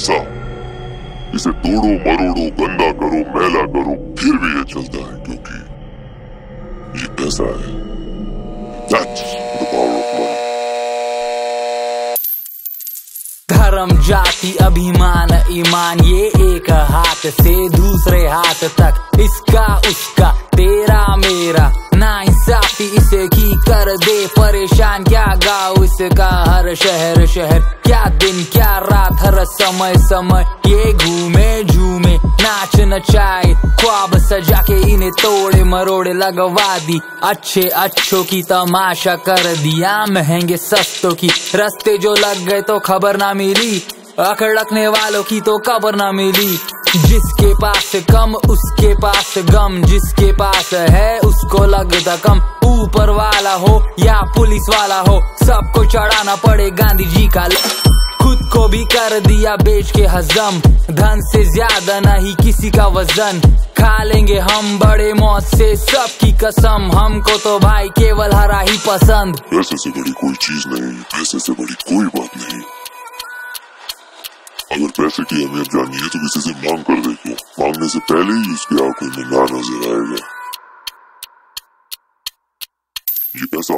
पैसा इसे तोड़ो मरोड़ो गंदा करो मैला करो फिर भी ये चलता है क्योंकि ये पैसा है. धर्म जाति अभिमान ईमान ये एक हाथ से दूसरे हाथ तक इसका उसका तेरा मेरा ना इंसाफी इसे की दे परेशान क्या गाँव इसका हर शहर शहर? क्या दिन, क्या रात, हर समय समय। ये घूमे, झूमे, नाच, नचाए, ख्वाब सजा के इन्हें तोड़े, मरोड़े, लगवा दी। अच्छे अच्छों की तमाशा कर दिया, महँगे सस्तों की। रस्ते जो लग गए तो खबर ना मिली। अकड़कने वालों की तो खबर ना मिली। जिसके पास कम, उसके पास गम। जिसके पास है, उसको लगता कम। ऊपर वाला हो या पुलिस वाला हो, सबको चढ़ाना पड़े गांधी जी का खुद को भी कर दिया बेच के हजम, धन से ज़्यादा नहीं किसी का वज़न। खा लेंगे हम बड़े मौत से सबकी कसम, हमको तो भाई केवल हरा ही पसंद। पैसे से बड़ी कोई चीज़ नहीं, पैसे से बड़ी कोई बात नहीं। अगर पैसे की अहमियत जाननी है तो किसी से मांग कर देखो मांगने से पहले ही उसकी आँखों में नज़र आएगा ये पैसा